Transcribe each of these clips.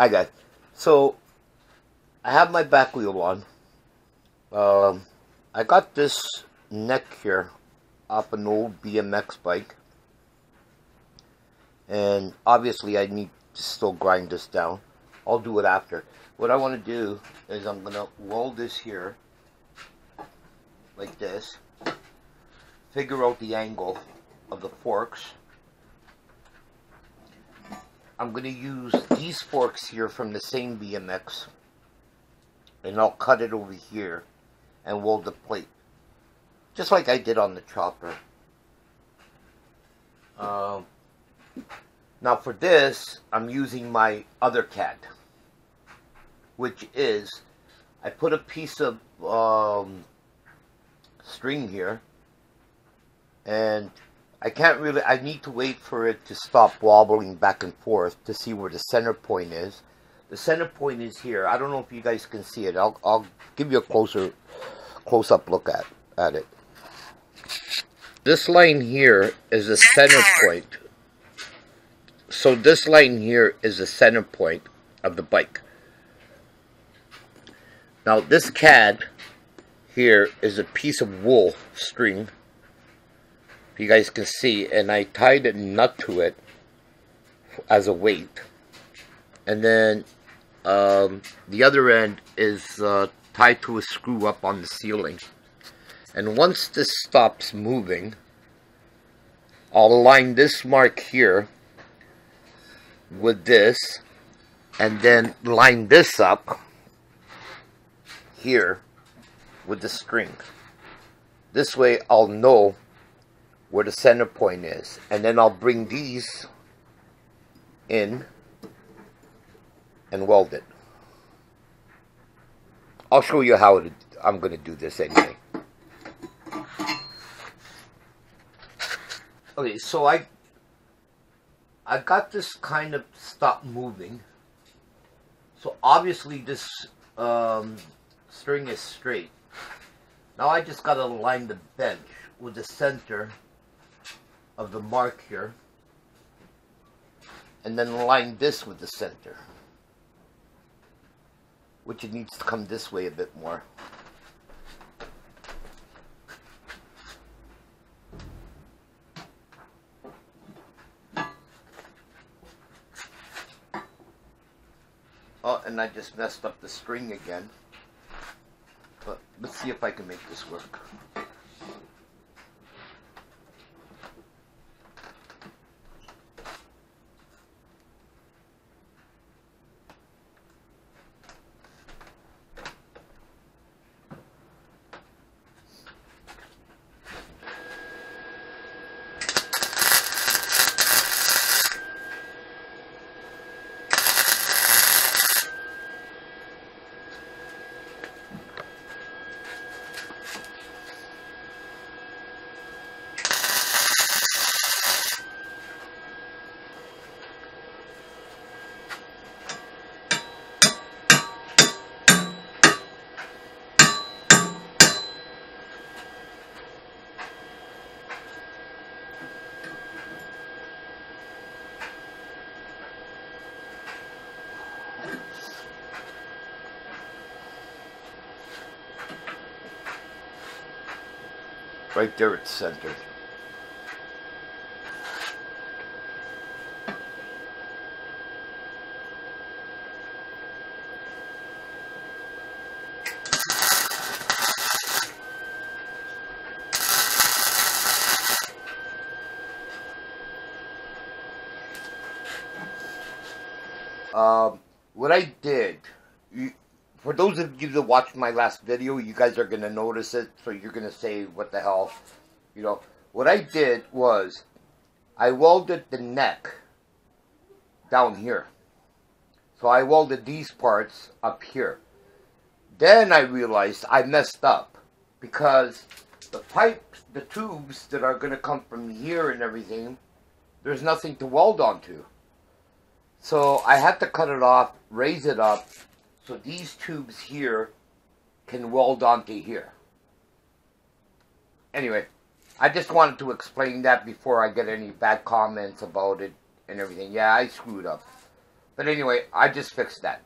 Hi guys. So I have my back wheel on. Um, I got this neck here off an old BMX bike. And obviously I need to still grind this down. I'll do it after. What I want to do is I'm going to weld this here like this. Figure out the angle of the forks I'm going to use these forks here from the same BMX. And I'll cut it over here and weld the plate. Just like I did on the chopper. Um, now for this, I'm using my other CAD. Which is, I put a piece of um, string here. And I can't really, I need to wait for it to stop wobbling back and forth to see where the center point is. The center point is here. I don't know if you guys can see it. I'll, I'll give you a closer, close-up look at, at it. This line here is the center point. So this line here is the center point of the bike. Now this CAD here is a piece of wool string you guys can see and I tied a nut to it as a weight. And then um, the other end is uh, tied to a screw up on the ceiling. And once this stops moving I'll align this mark here with this and then line this up here with the string. This way I'll know where the center point is. And then I'll bring these in and weld it. I'll show you how I'm going to do this anyway. Okay, so I I got this kind of stop moving. So obviously this um, string is straight. Now I just got to align the bench with the center of the mark here and then align this with the center which it needs to come this way a bit more. Oh and I just messed up the string again but let's see if I can make this work Right there it's centered. Um, what I did, you, for those of you that watched my last video, you guys are going to notice it, so you're going to say, what the hell, you know. What I did was, I welded the neck down here. So I welded these parts up here. Then I realized I messed up, because the pipes, the tubes that are going to come from here and everything, there's nothing to weld onto. So I had to cut it off, raise it up, so these tubes here can weld onto here. Anyway, I just wanted to explain that before I get any bad comments about it and everything. Yeah, I screwed up. But anyway, I just fixed that.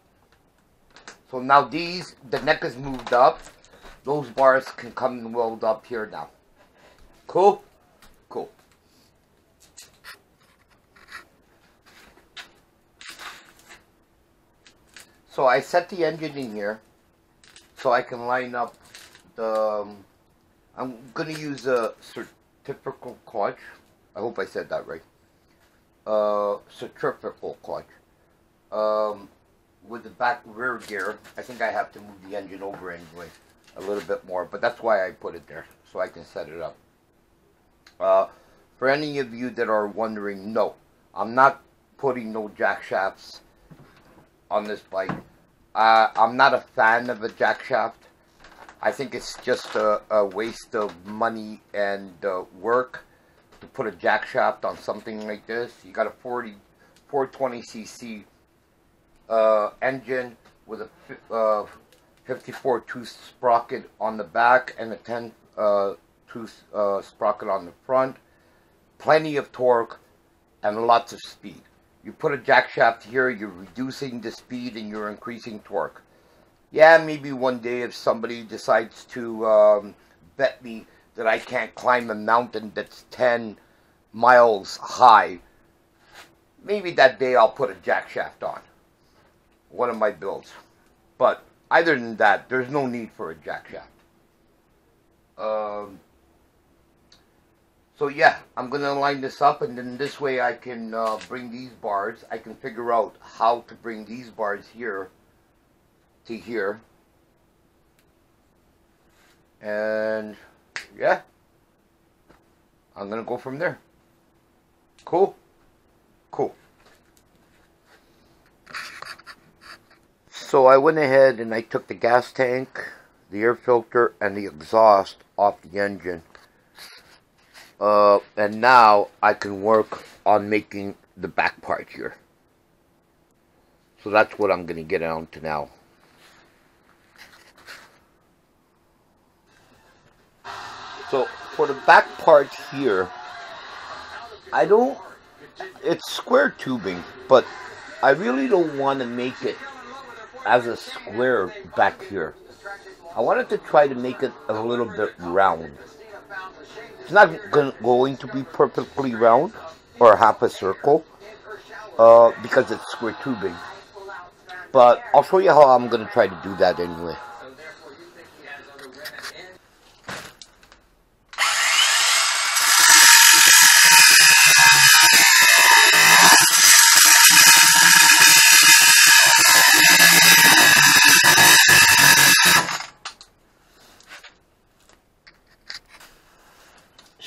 So now these, the neck is moved up. Those bars can come and weld up here now. Cool? Cool. So I set the engine in here so I can line up the, um, I'm going to use a centrifugal clutch. I hope I said that right. Uh, centrifugal clutch. Um, with the back rear gear, I think I have to move the engine over anyway a little bit more, but that's why I put it there, so I can set it up. Uh, for any of you that are wondering, no, I'm not putting no jack shafts on this bike. Uh, I'm not a fan of a jack shaft. I think it's just a, a waste of money and uh, work to put a jack shaft on something like this. You got a 40, 420cc uh, engine with a uh, 54 tooth sprocket on the back and a 10 uh, tooth uh, sprocket on the front. Plenty of torque and lots of speed. You put a jack shaft here, you're reducing the speed and you're increasing torque. Yeah, maybe one day if somebody decides to um, bet me that I can't climb a mountain that's 10 miles high, maybe that day I'll put a jack shaft on one of my builds. But other than that, there's no need for a jack shaft. Um, so yeah, I'm going to line this up and then this way I can uh, bring these bars. I can figure out how to bring these bars here to here. And yeah, I'm going to go from there. Cool? Cool. So I went ahead and I took the gas tank, the air filter, and the exhaust off the engine. Uh, and now I can work on making the back part here. So that's what I'm going to get on to now. So for the back part here, I don't, it's square tubing, but I really don't want to make it as a square back here. I wanted to try to make it a little bit round. It's not going to be perfectly round or half a circle uh, because it's square tubing. But I'll show you how I'm going to try to do that anyway.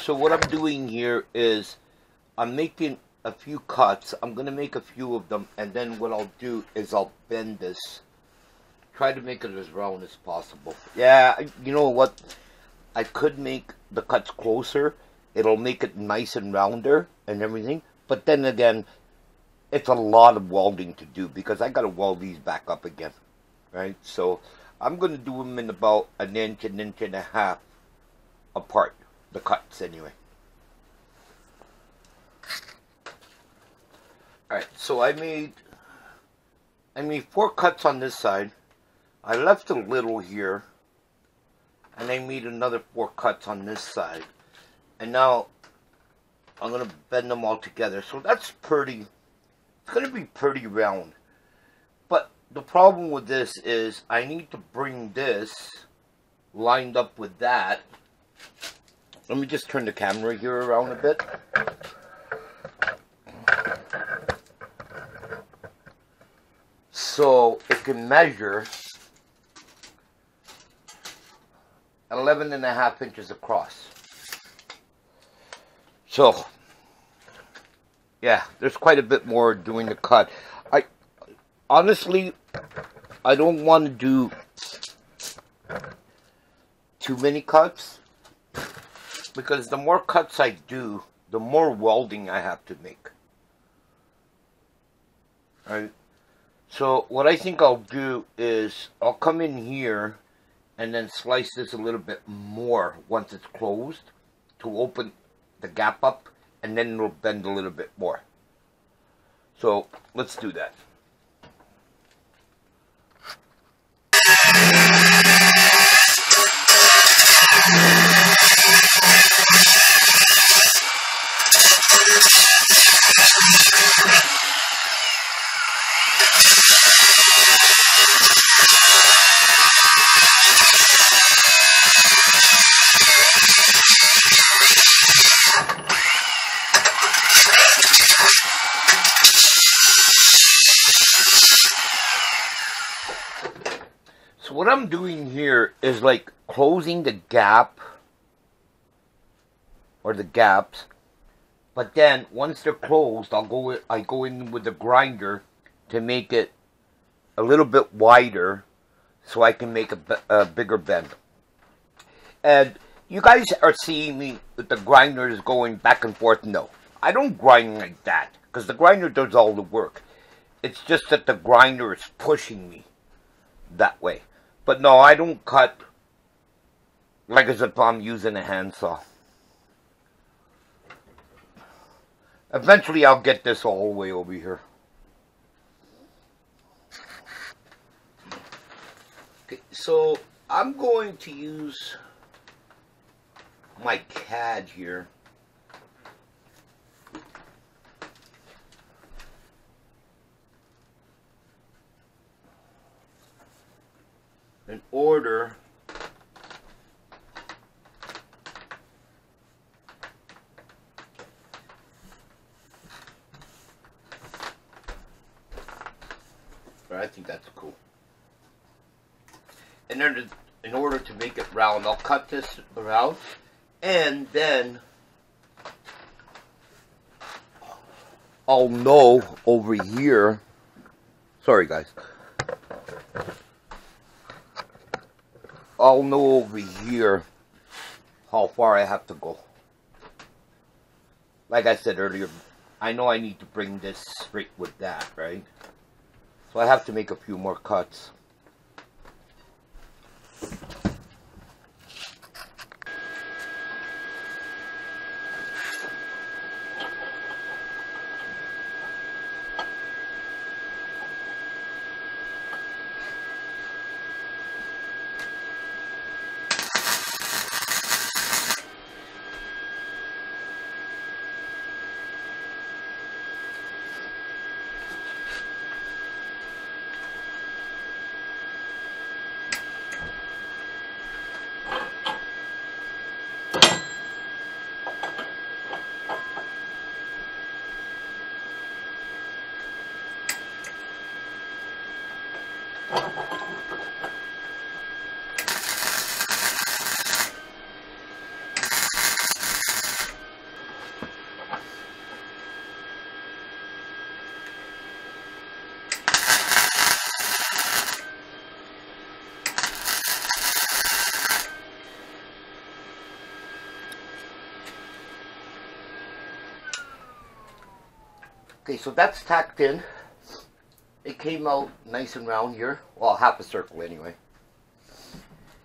So what I'm doing here is I'm making a few cuts. I'm going to make a few of them and then what I'll do is I'll bend this. Try to make it as round as possible. Yeah, you know what? I could make the cuts closer. It'll make it nice and rounder and everything. But then again, it's a lot of welding to do because I got to weld these back up again. Right? So I'm going to do them in about an inch, an inch and a half apart the cuts anyway. Alright, so I made I made four cuts on this side. I left a little here. And I made another four cuts on this side. And now I'm gonna bend them all together. So that's pretty it's gonna be pretty round. But the problem with this is I need to bring this lined up with that let me just turn the camera here around a bit. So it can measure 11 and a half inches across. So, yeah, there's quite a bit more doing the cut. I honestly, I don't want to do too many cuts because the more cuts I do, the more welding I have to make. Right? So what I think I'll do is I'll come in here and then slice this a little bit more once it's closed to open the gap up and then it'll bend a little bit more. So let's do that. What I'm doing here is like closing the gap or the gaps. But then once they're closed, I'll go I go in with the grinder to make it a little bit wider so I can make a, a bigger bend. And you guys are seeing me with the is going back and forth. No, I don't grind like that because the grinder does all the work. It's just that the grinder is pushing me that way. But no, I don't cut like as if I'm using a handsaw. Eventually I'll get this all the way over here. Okay, so I'm going to use my CAD here. In order I think that's cool. In order, in order to make it round, I'll cut this around, and then I'll know over here. Sorry, guys. I'll know over here how far I have to go. Like I said earlier, I know I need to bring this straight with that, right? So I have to make a few more cuts. Okay, so that's tacked in. It came out nice and round here. Well, half a circle anyway.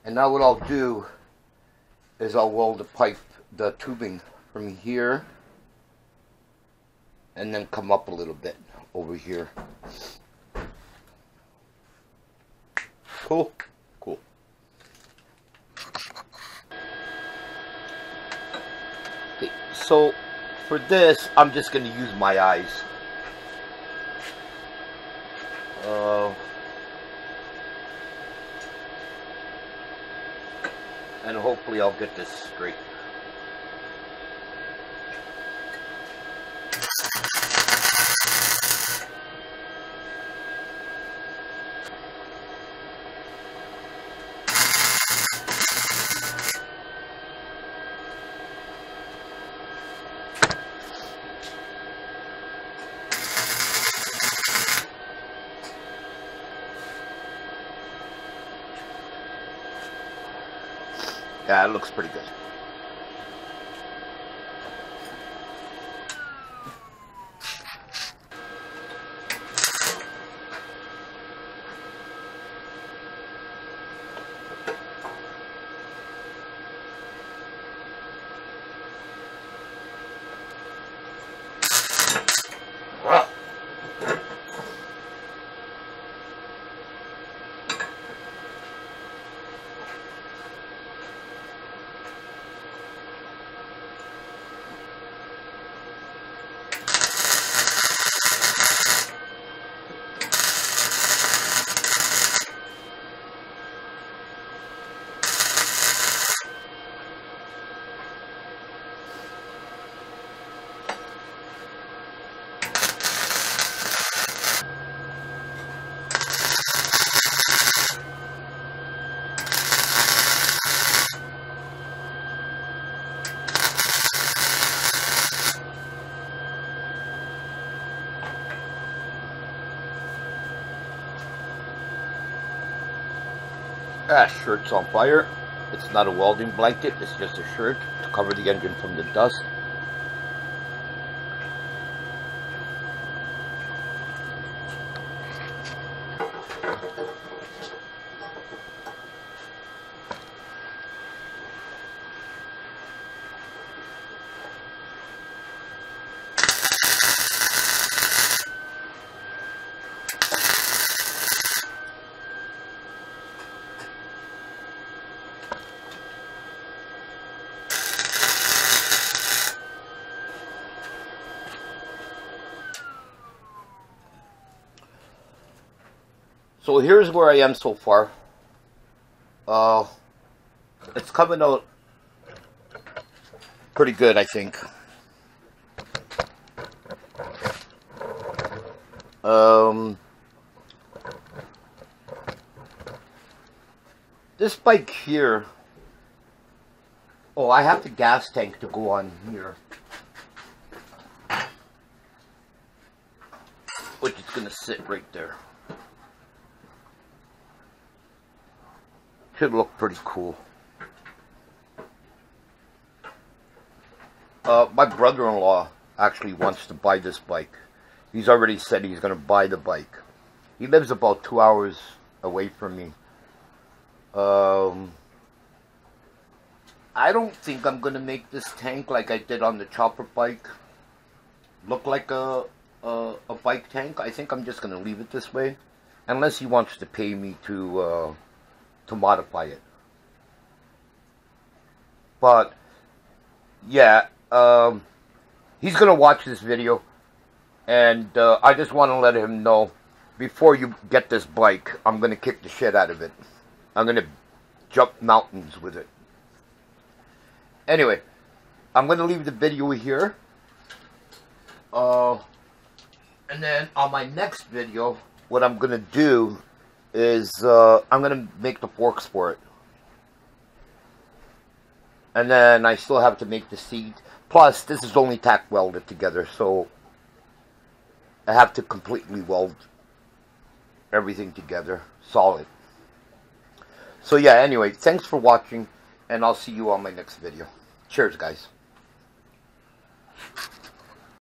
And now what I'll do is I'll weld the pipe, the tubing from here and then come up a little bit over here. Cool? Cool. Okay, so for this, I'm just going to use my eyes. Uh, and hopefully I'll get this straight. Yeah, it looks pretty good. Shirt's on fire. It's not a welding blanket, it's just a shirt to cover the engine from the dust. So here's where I am so far. Uh, it's coming out pretty good, I think. Um, this bike here. Oh, I have the gas tank to go on here. Which is going to sit right there. Should look pretty cool. Uh, my brother-in-law actually wants to buy this bike. He's already said he's going to buy the bike. He lives about two hours away from me. Um, I don't think I'm going to make this tank like I did on the chopper bike look like a, a, a bike tank. I think I'm just going to leave it this way. Unless he wants to pay me to... Uh, to modify it. But, yeah, um, he's to watch this video, and uh, I just want to let him know, before you get this bike, I'm to kick the shit out of it. I'm to jump mountains with it. Anyway, I'm to leave the video here. Uh, and then on my next video, what I'm to do is uh, I'm to make the forks for it. And then I still have to make the seat. Plus, this is only tack welded together, so I have to completely weld everything together, solid. So yeah, anyway, thanks for watching, and I'll see you on my next video. Cheers, guys.